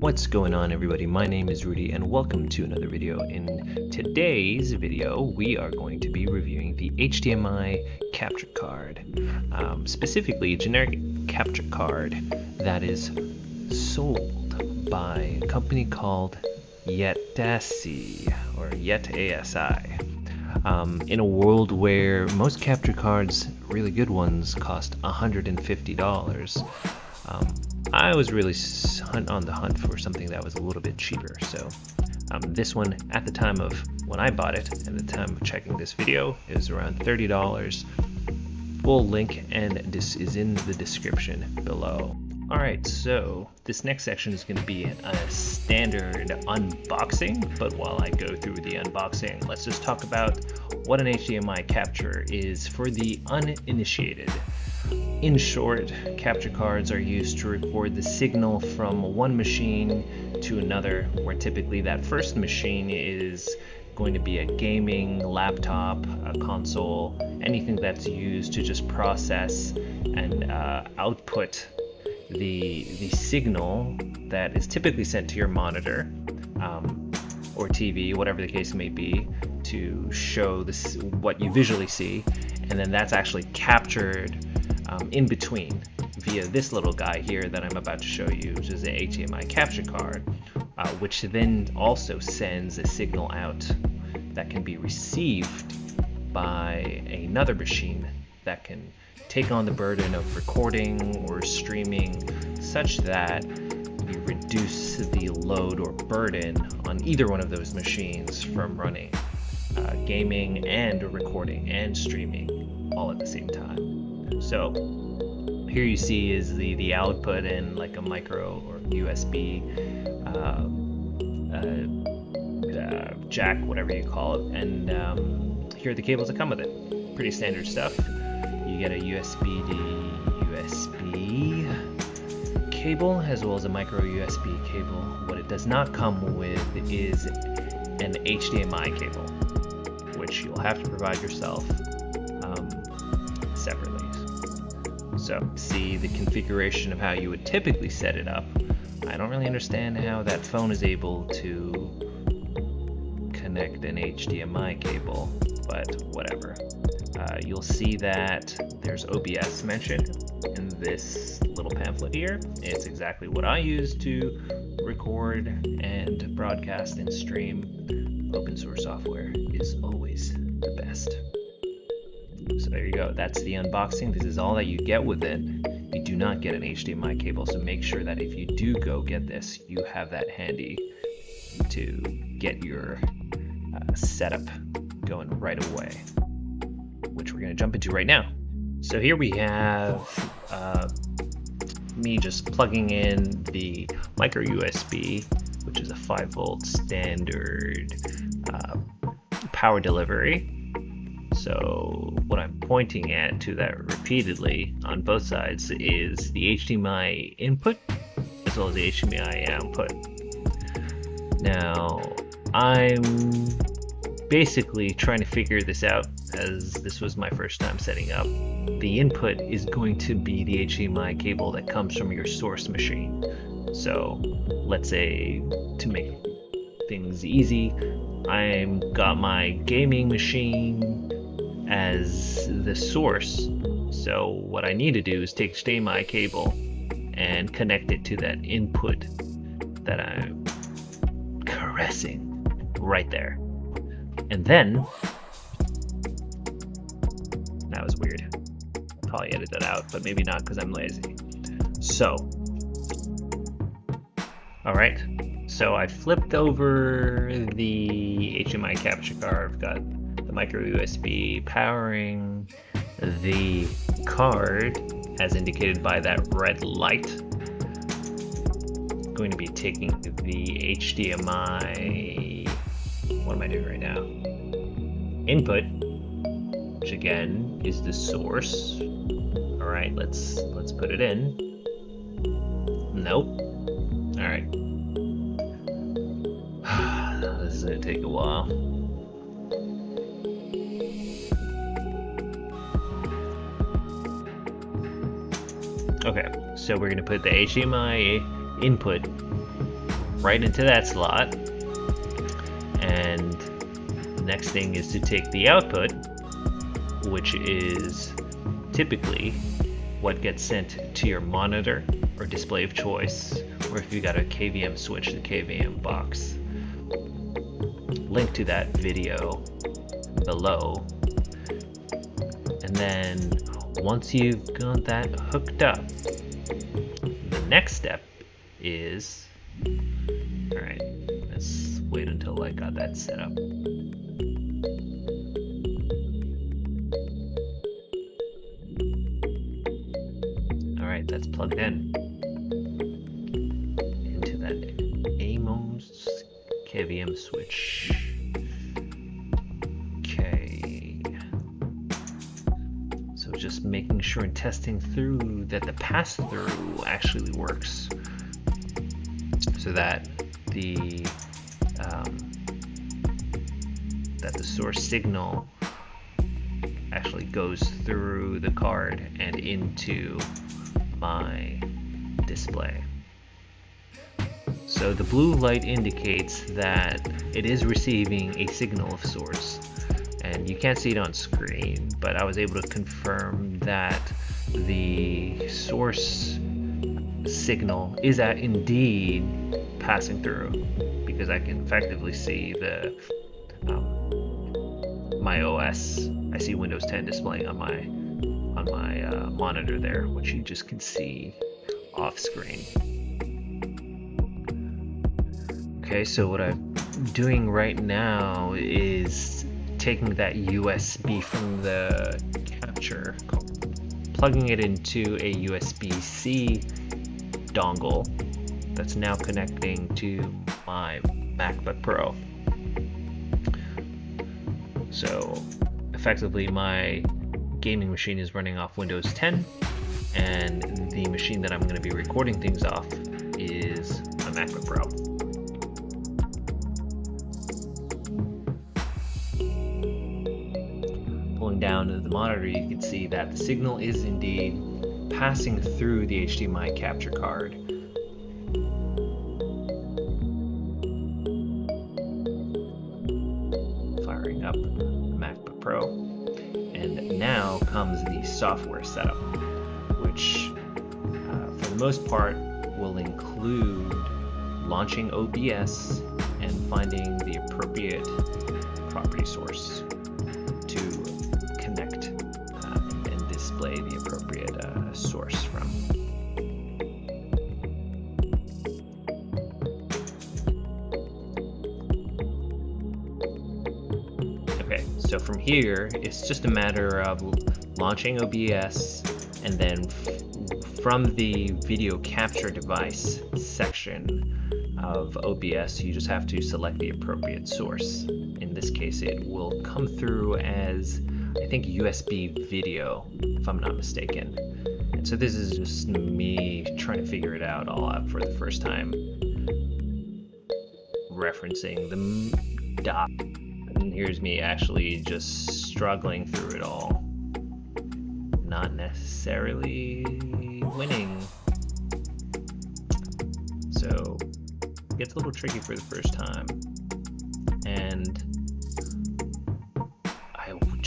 What's going on everybody? My name is Rudy and welcome to another video. In today's video, we are going to be reviewing the HDMI capture card. Um, specifically, a generic capture card that is sold by a company called Yetasi or YetASI. Um, in a world where most capture cards, really good ones, cost $150, um, I was really on the hunt for something that was a little bit cheaper. So um, this one, at the time of when I bought it, and the time of checking this video, is around $30. Full link and this is in the description below. Alright, so this next section is going to be a standard unboxing, but while I go through the unboxing, let's just talk about what an HDMI capture is for the uninitiated. In short, capture cards are used to record the signal from one machine to another, where typically that first machine is going to be a gaming laptop, a console, anything that's used to just process and uh, output the the signal that is typically sent to your monitor um, or TV, whatever the case may be, to show this what you visually see, and then that's actually captured um, in between via this little guy here that I'm about to show you, which is an HDMI capture card, uh, which then also sends a signal out that can be received by another machine that can take on the burden of recording or streaming such that you reduce the load or burden on either one of those machines from running uh, gaming and recording and streaming all at the same time. So here you see is the, the output in like a micro or USB uh, uh, uh, jack, whatever you call it, and um, here are the cables that come with it. Pretty standard stuff you get a USB to USB cable as well as a micro USB cable. What it does not come with is an HDMI cable, which you'll have to provide yourself So, see the configuration of how you would typically set it up. I don't really understand how that phone is able to connect an HDMI cable, but whatever. Uh, you'll see that there's OBS mentioned in this little pamphlet here. It's exactly what I use to record and broadcast and stream. Open source software is always the best. There you go. That's the unboxing. This is all that you get with it. You do not get an HDMI cable, so make sure that if you do go get this, you have that handy to get your uh, setup going right away which we're going to jump into right now. So here we have uh, me just plugging in the micro USB, which is a 5 volt standard uh, power delivery. So what I'm pointing at to that repeatedly on both sides is the HDMI input as well as the HDMI output. Now I'm basically trying to figure this out as this was my first time setting up. The input is going to be the HDMI cable that comes from your source machine. So let's say to make things easy, I've got my gaming machine as the source. So what I need to do is take HDMI cable and connect it to that input that I'm caressing right there. And then that was weird. Probably edit that out, but maybe not because I'm lazy. So, all right. So I flipped over the HDMI capture card. I've got micro USB powering the card as indicated by that red light. Going to be taking the HDMI. What am I doing right now? Input which again is the source. All right, let's let's put it in. Nope. All right. this is gonna take a while. Okay, so we're gonna put the HDMI input right into that slot. And next thing is to take the output, which is typically what gets sent to your monitor or display of choice, or if you got a KVM switch, the KVM box. Link to that video below. And then once you've got that hooked up, the next step is, all right, let's wait until I got that set up. All right, that's plugged in into that AMOS KVM switch. Making sure and testing through that the pass-through actually works so that the um, that the source signal actually goes through the card and into my display. So the blue light indicates that it is receiving a signal of sorts and you can't see it on screen but I was able to confirm that the source signal is at indeed passing through because I can effectively see the um, my OS. I see Windows 10 displaying on my on my uh, monitor there, which you just can see off screen. Okay, so what I'm doing right now is taking that USB from the capture, plugging it into a USB-C dongle that's now connecting to my MacBook Pro. So effectively my gaming machine is running off Windows 10 and the machine that I'm going to be recording things off is my MacBook Pro. Down to the monitor you can see that the signal is indeed passing through the HDMI capture card. Firing up MacBook Pro. And now comes the software setup, which uh, for the most part will include launching OBS and finding the appropriate property source display the appropriate uh, source from. Okay, so from here, it's just a matter of launching OBS and then from the video capture device section of OBS, you just have to select the appropriate source. In this case, it will come through as I think USB video, if I'm not mistaken. And so this is just me trying to figure it out all out for the first time. Referencing the doc. And here's me actually just struggling through it all. Not necessarily winning. So it gets a little tricky for the first time. And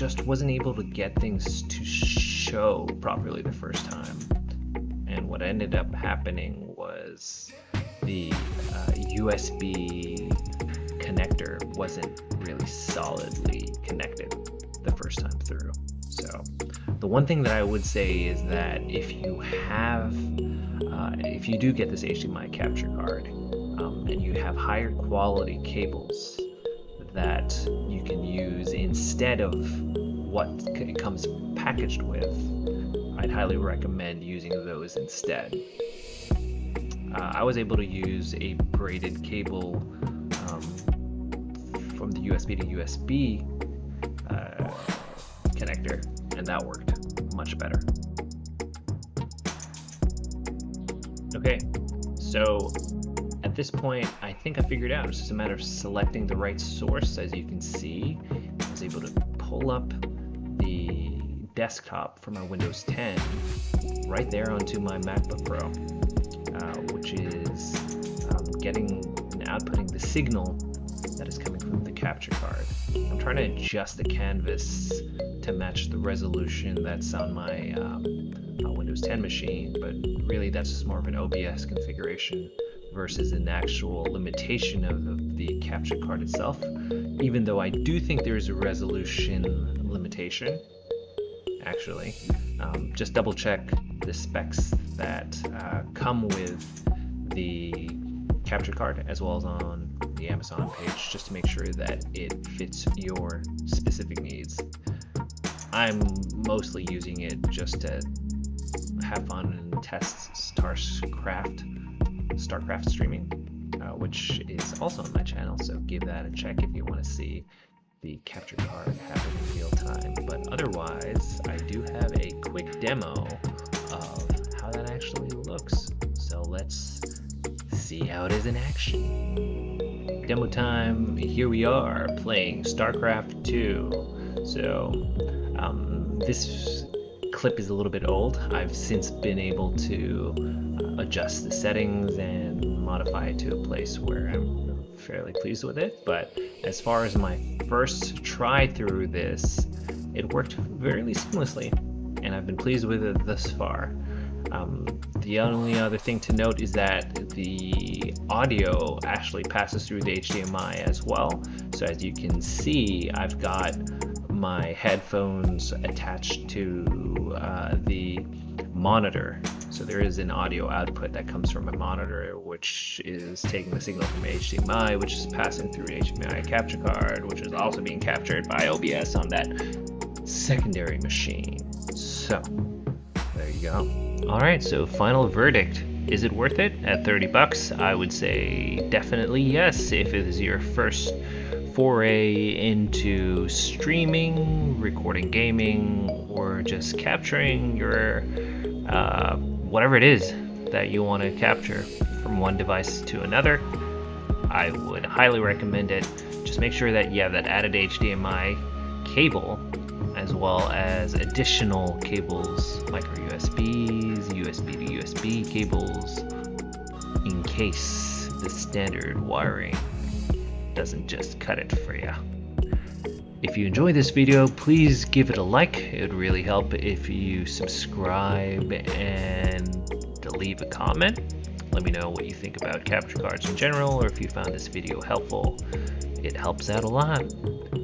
just wasn't able to get things to show properly the first time. And what ended up happening was the uh, USB connector wasn't really solidly connected the first time through. So the one thing that I would say is that if you have, uh, if you do get this HDMI capture card um, and you have higher quality cables, that you can use instead of what it comes packaged with, I'd highly recommend using those instead. Uh, I was able to use a braided cable um, from the USB to USB uh, connector, and that worked much better. Okay, so at this point, I think I figured out. It's just a matter of selecting the right source. As you can see, I was able to pull up the desktop for my Windows 10 right there onto my MacBook Pro, uh, which is um, getting and outputting the signal that is coming from the capture card. I'm trying to adjust the canvas to match the resolution that's on my um, Windows 10 machine, but really that's just more of an OBS configuration versus an actual limitation of the capture card itself, even though I do think there's a resolution limitation, actually. Um, just double check the specs that uh, come with the capture card as well as on the Amazon page just to make sure that it fits your specific needs. I'm mostly using it just to have fun and test StarCraft, StarCraft streaming, uh, which is also on my channel, so give that a check if you want to see the capture card happen in real time. But otherwise, I do have a quick demo of how that actually looks. So let's see how it is in action. Demo time, here we are playing StarCraft 2. So um, this clip is a little bit old. I've since been able to adjust the settings and modify it to a place where I'm fairly pleased with it. But as far as my first try through this, it worked fairly seamlessly, and I've been pleased with it thus far. Um, the only other thing to note is that the audio actually passes through the HDMI as well. So as you can see, I've got my headphones attached to uh, the monitor. So there is an audio output that comes from a monitor, which is taking the signal from HDMI, which is passing through HDMI capture card, which is also being captured by OBS on that secondary machine. So there you go. All right, so final verdict. Is it worth it at 30 bucks? I would say definitely yes if it is your first foray into streaming, recording gaming, or just capturing your uh, whatever it is that you want to capture from one device to another. I would highly recommend it. Just make sure that you have that added HDMI cable as well as additional cables, micro USBs, USB to USB cables, in case the standard wiring doesn't just cut it for you. If you enjoy this video, please give it a like. It would really help if you subscribe and leave a comment. Let me know what you think about capture cards in general or if you found this video helpful. It helps out a lot.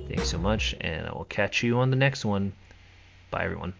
Thanks so much, and I will catch you on the next one. Bye, everyone.